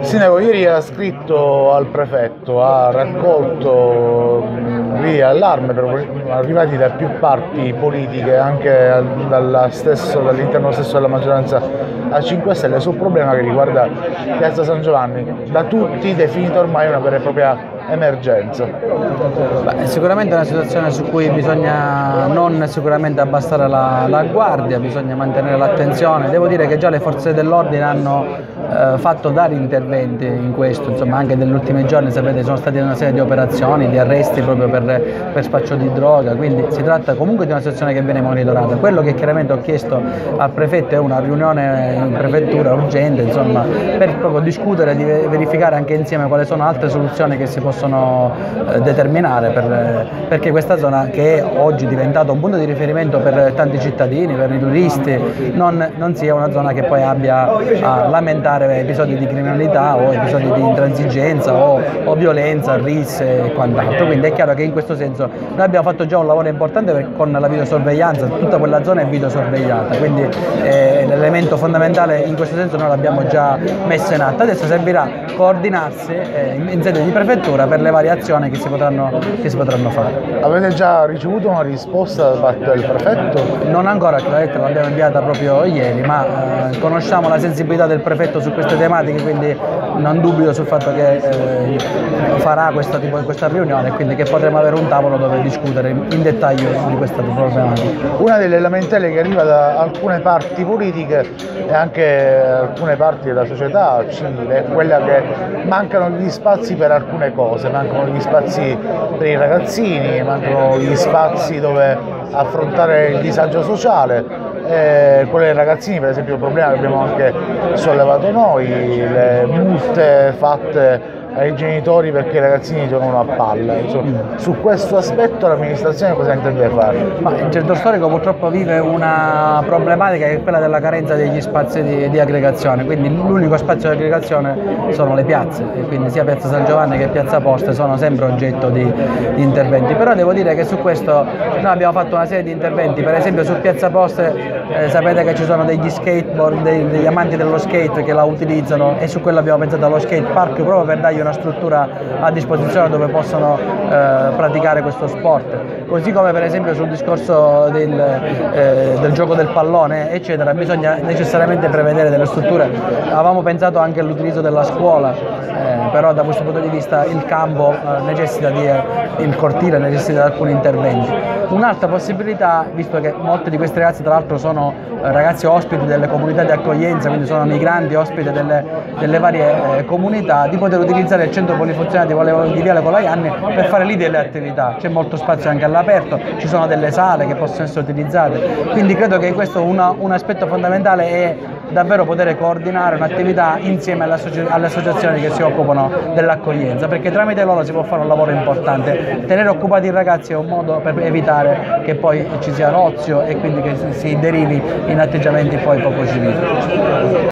Sindaco, ieri ha scritto al prefetto, ha raccolto lì allarme arrivati da più parti politiche, anche stesso, dall'interno stesso della maggioranza a 5 Stelle, sul problema che riguarda Piazza San Giovanni, da tutti definito ormai una vera e propria emergenza? Beh, sicuramente è una situazione su cui bisogna non sicuramente abbassare la, la guardia, bisogna mantenere l'attenzione. Devo dire che già le forze dell'ordine hanno eh, fatto vari interventi in questo, insomma anche negli ultimi giorni sapete sono state una serie di operazioni, di arresti proprio per, per spaccio di droga, quindi si tratta comunque di una situazione che viene monitorata. Quello che chiaramente ho chiesto al prefetto è una riunione in prefettura urgente, insomma, per proprio discutere, di verificare anche insieme quali sono altre soluzioni che si possono possono eh, determinare per, perché questa zona che è oggi diventata un punto di riferimento per tanti cittadini, per i turisti, non, non sia una zona che poi abbia a lamentare episodi di criminalità o episodi di intransigenza o, o violenza, risse e quant'altro. Quindi è chiaro che in questo senso noi abbiamo fatto già un lavoro importante per, con la videosorveglianza, tutta quella zona è videosorvegliata, quindi eh, l'elemento fondamentale in questo senso noi l'abbiamo già messo in atto. Adesso servirà coordinarsi eh, in sede di prefettura ancora per le variazioni che si potranno, che si potranno fare. Avete già ricevuto una risposta da parte del prefetto? Non ancora, l'abbiamo inviata proprio ieri, ma eh, conosciamo la sensibilità del prefetto su queste tematiche, quindi non dubito sul fatto che eh, farà questo tipo, questa riunione e quindi che potremo avere un tavolo dove discutere in dettaglio di questa problematica. Una delle lamentele che arriva da alcune parti politiche e anche alcune parti della società civile è quella che mancano gli spazi per alcune cose cose, mancano gli spazi per i ragazzini, mancano gli spazi dove affrontare il disagio sociale. Eh, quello dei ragazzini per esempio è un problema che abbiamo anche sollevato noi, le multe fatte ai genitori perché i ragazzini giocano a palla. Insomma, su questo aspetto l'amministrazione cosa intende fare? Ma il centro storico purtroppo vive una problematica che è quella della carenza degli spazi di, di aggregazione, quindi l'unico spazio di aggregazione sono le piazze, e quindi sia Piazza San Giovanni che Piazza Poste sono sempre oggetto di, di interventi. Però devo dire che su questo noi abbiamo fatto una serie di interventi, per esempio su Piazza Poste eh, sapete che ci sono degli skateboard, dei, degli amanti dello skate che la utilizzano e su quello abbiamo pensato allo skate park proprio per dargli una struttura a disposizione dove possono eh, praticare questo sport. Così come per esempio sul discorso del, eh, del gioco del pallone, eccetera, bisogna necessariamente prevedere delle strutture. Avevamo pensato anche all'utilizzo della scuola, eh, però da questo punto di vista il campo eh, necessita di, eh, il cortile necessita di alcuni interventi. Un'altra possibilità, visto che molti di questi ragazzi tra l'altro sono eh, ragazzi ospiti delle comunità di accoglienza, quindi sono migranti ospiti delle, delle varie comunità, di poter utilizzare utilizzare il centro polifunzionale di Viale Colaianni per fare lì delle attività, c'è molto spazio anche all'aperto, ci sono delle sale che possono essere utilizzate, quindi credo che questo una, un aspetto fondamentale è davvero poter coordinare un'attività insieme alle, associazioni che si occupano dell'accoglienza, perché tramite loro si può fare un lavoro importante. Tenere occupati i ragazzi è un modo per evitare che poi ci sia rozio e quindi che si derivi in atteggiamenti poi poco civili.